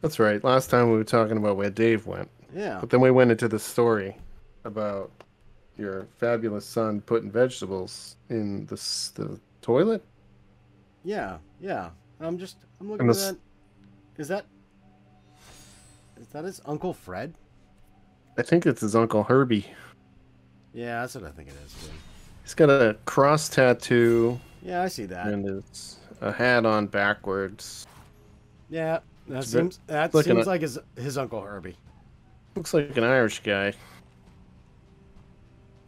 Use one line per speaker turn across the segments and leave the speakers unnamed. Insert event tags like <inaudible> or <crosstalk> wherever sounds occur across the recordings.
That's right. Last time we were talking about where Dave went,
Yeah.
but then we went into the story about your fabulous son putting vegetables in the the toilet.
Yeah. Yeah. I'm just I'm looking at that. Is that is that his uncle Fred?
I think it's his uncle Herbie.
Yeah, that's what I think it is. Too.
He's got a cross tattoo
Yeah, I see that.
and it's a hat on backwards.
Yeah, that
It's
seems that seems like his his uncle Herbie.
Looks like an Irish guy.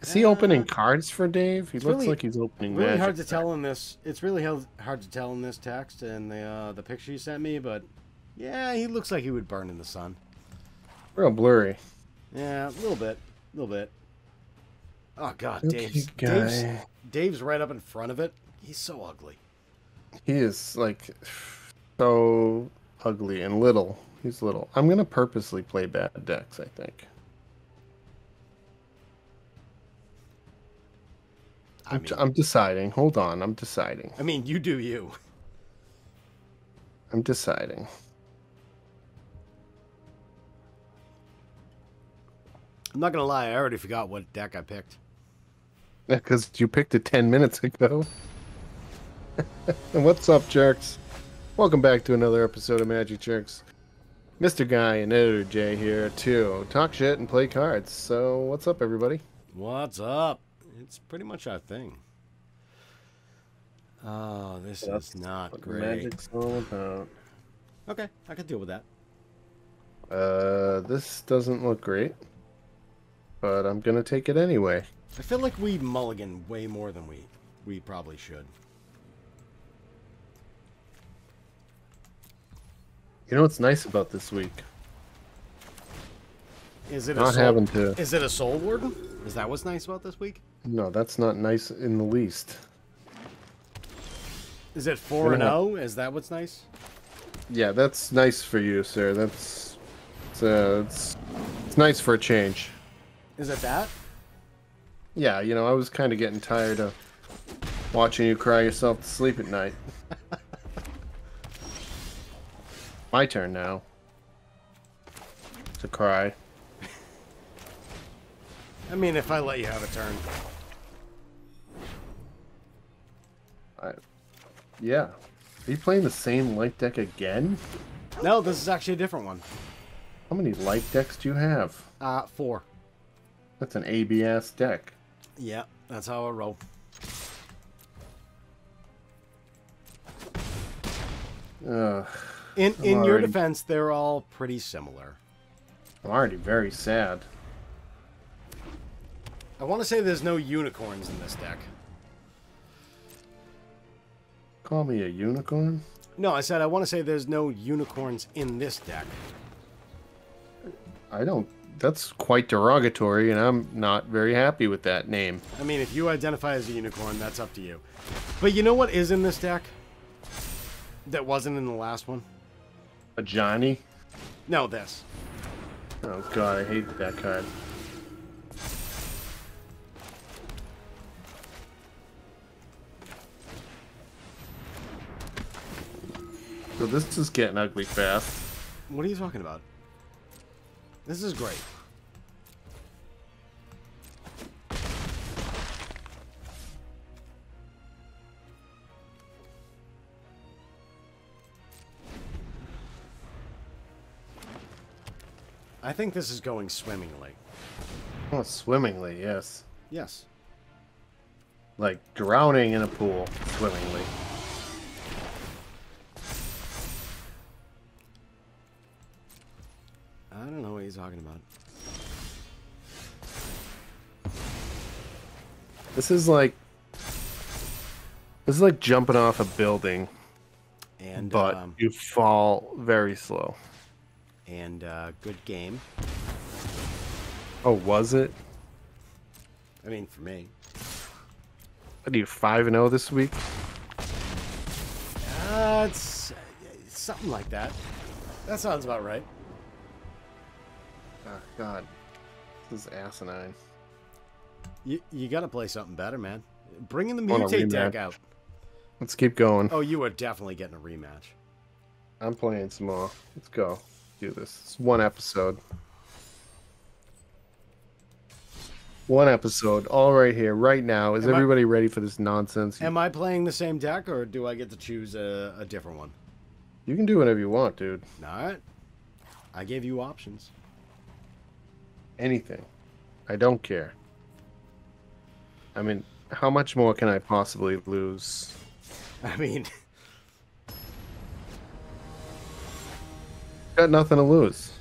Is he
Uh,
opening cards for Dave? He looks
really-
like he's opening
Really hard to tell in this. It's really hard hard to tell in this text and the uh, the picture you sent me, but yeah, he looks like he would burn in the sun.
Real blurry.
Yeah, a little bit, a little bit. Oh God,
Okay,
Dave's. Dave's Dave's right up in front of it. He's so ugly.
He is like so ugly and little. He's little. I'm gonna purposely play bad decks. I think.
I mean,
I'm deciding. Hold on. I'm deciding.
I mean, you do you.
I'm deciding.
I'm not gonna lie, I already forgot what deck I picked. <laughs>
Because you picked it 10 minutes ago. and <laughs> what's up, jerks? Welcome back to another episode of Magic Jerks. Mr. Guy and Editor Jay here to talk shit and play cards. So, what's up, everybody?
What's up? It's pretty much our thing. Oh, this is not
What
great.
Magic's all about.
Okay, I can deal with that.
Uh, this doesn't look great, but I'm gonna take it anyway.
I feel like we mulligan way more than we we probably should.
You know what's nice about this week?
Is it a
Not
soul,
having to.
Is it a soul warden? Is that what's nice about this week?
No, that's not nice in the least.
Is it four and zero? Is that what's nice?
Yeah, that's nice for you, sir. That's it's uh, it's, it's nice for a change.
Is it that?
Yeah, you know, I was kind of getting tired of watching you cry yourself to sleep at night. My turn now to cry.
I mean, if I let you have a turn.
I, yeah. Are you playing the same light deck again?
No, this is actually a different one.
How many light decks do you have?
Uh, four.
That's an ABS deck.
Yeah, that's how I roll.
Ugh,
In
I'm
in your defense, they're all pretty similar.
I'm already very sad.
I want to say there's no unicorns in this deck.
Call me a unicorn?
No, I said I want to say there's no unicorns in this deck.
I don't. That's quite derogatory, and I'm not very happy with that name.
I mean, if you identify as a unicorn, that's up to you. But you know what is in this deck? That wasn't in the last one?
A Johnny?
No, this.
Oh god, I hate that card. So this is getting ugly fast.
What are you talking about? This is great. I think this is going swimmingly.
Oh, swimmingly, yes.
Yes.
Like drowning in a pool, swimmingly.
I don't know what he's talking about.
This is like this is like jumping off a building,
And
but
um,
you fall very slow.
And uh, good game.
Oh, was it?
I mean, for me.
What are you five and zero this week?
Uh, it's, it's something like that. That sounds about right.
Oh God, this is asinine.
You you got to play something better, man. Bring in the mutate deck out.
Let's keep going.
Oh, you are definitely getting a rematch.
I'm playing some more. Let's go. Do this. It's one episode. One episode, all right here, right now. Is
Am I-
everybody ready for this nonsense?
Am I playing the same deck, or do I get to choose a, a different one?
You can do whatever you want, dude.
All right. I gave you options.
Anything. I don't care. I mean, how much more can I possibly lose? <laughs>
I mean,
Got nothing to lose.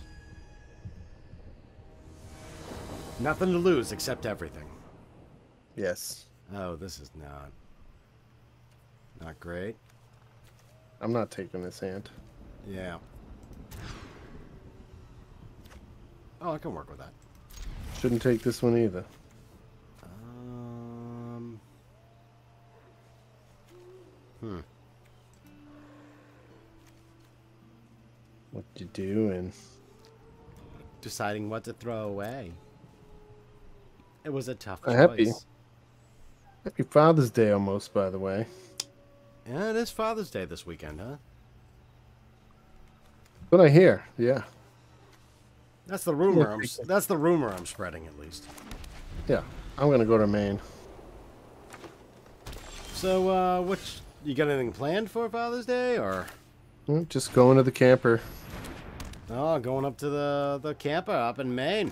nothing to lose except everything.
Yes.
Oh, this is not not great.
I'm not taking this hand.
Yeah. Oh, I can work with that.
Shouldn't take this one either.
Um. Hmm.
What you and
Deciding what to throw away. It was a tough choice.
happy. Happy Father's Day almost, by the way.
Yeah, it is Father's Day this weekend, huh?
What I hear, yeah.
That's the rumor. I'm, that's the rumor I'm spreading, at least.
Yeah. I'm gonna go to Maine.
So, uh, what you got anything planned for Father's Day, or
Just going to the camper.
oh, going up to the the camper up in Maine?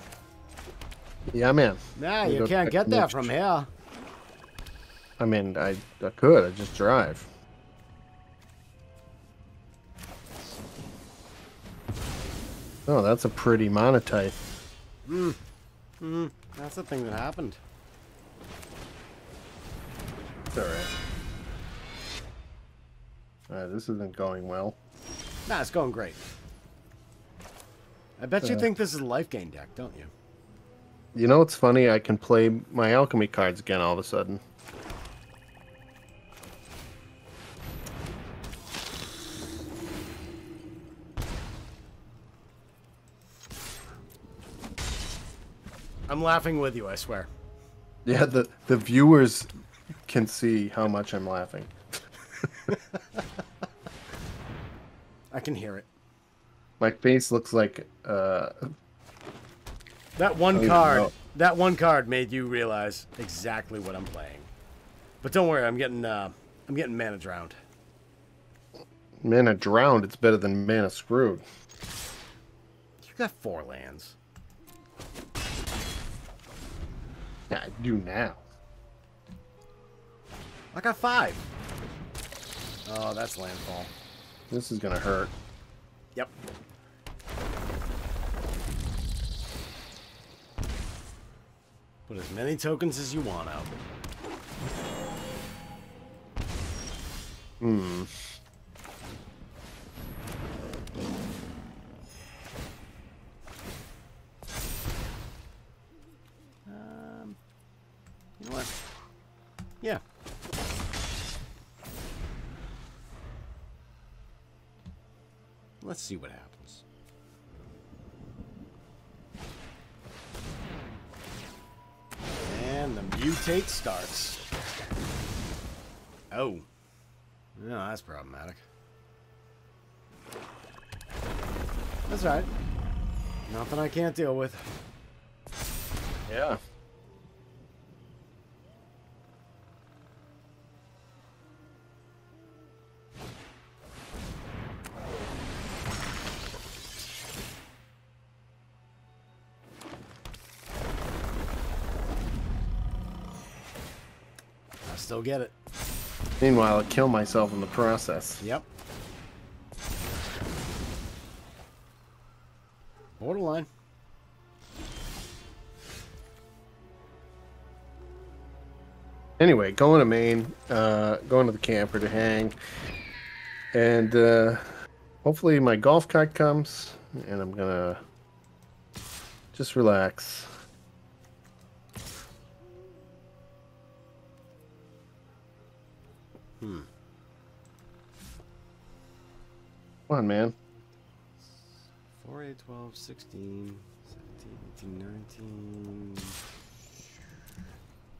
Yeah, man.
Nah, you can't get
Mitch.
from here.
I mean, I, I could. I just drive. Oh, that's a pretty monotite.
Hmm, that's the thing that happened.
It's alright. Alright, this isn't going well.
Nah, it's going great. I bet you
Uh.
think this is a life gain deck, don't you?
You know what's funny? I can play my alchemy cards again all of a sudden.
I'm laughing with you, I swear.
Yeah, the, the viewers can see how much I'm laughing. <laughs>
I can hear it.
My face looks like uh,
That one card,
know.
that one card made you realize exactly what I'm playing. But don't worry, I'm getting, uh, I'm getting mana drowned.
mana drowned. It's better than mana screwed.
You got four lands.
Yeah, I do now.
I got five. Oh, that's landfall.
This is gonna hurt.
Yep. Put as many tokens as you want out.
Hmm.
Um, you know what? Yeah. Let's see what happens. And the mutate starts. Oh. No, that's problematic. That's right. Nothing I can't deal with.
Yeah.
Still get it.
Meanwhile, I kill myself in the process.
Yep. Borderline.
Anyway, going to Maine, uh, going to the camper to hang, and uh, hopefully my golf cart comes, and I'm gonna just relax.
Hmm.
Come on, man.
4, 8, 12, 16, 17, 18, 19.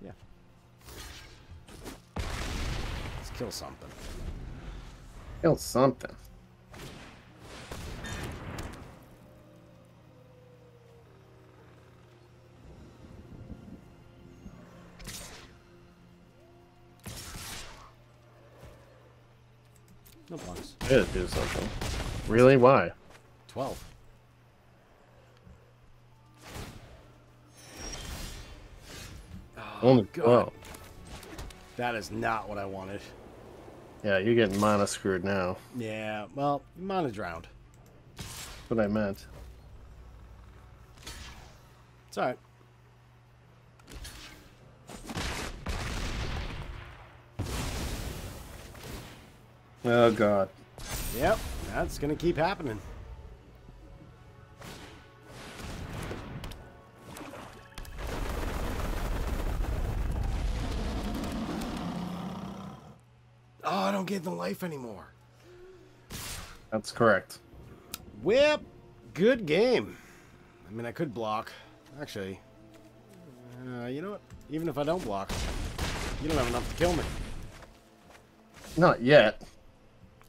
Yeah. Let's kill something.
Kill something.
Blocks.
Do something. Really? Why?
12.
Oh Only
God.
twelve.
That is not what I wanted.
Yeah, you're getting mana screwed now.
Yeah, well, mana drowned.
That's what I meant.
It's alright.
Oh god.
Yep, that's gonna keep happening. Oh, I don't get the life anymore.
That's correct.
Whip! Good game. I mean, I could block. Actually, uh, you know what? Even if I don't block, you don't have enough to kill me.
Not yet.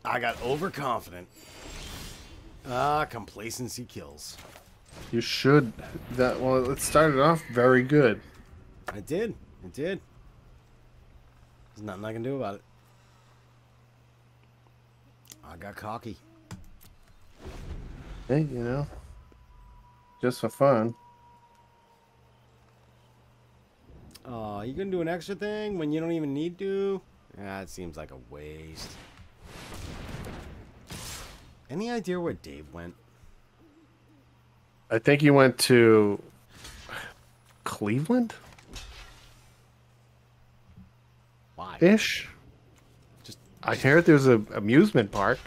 I got overconfident. Ah, complacency kills.
You should. That well, it started off very good.
I did. I did. There's nothing I can do about it. I got cocky.
Hey, you know, just for fun.
Oh, you gonna do an extra thing when you don't even need to? That seems like a waste. Any idea where Dave went?
I think he went to Cleveland
Why?
ish.
Just
I heard there's an amusement park.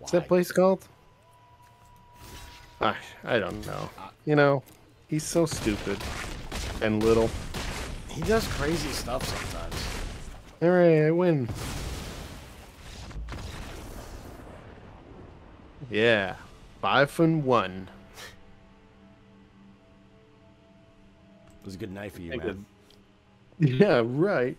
What's that place called? I I don't know. You know, he's so stupid and little.
He does crazy stuff sometimes.
All right, I win. Yeah, five and one.
It was a good night for you, man. <laughs>
Yeah, right.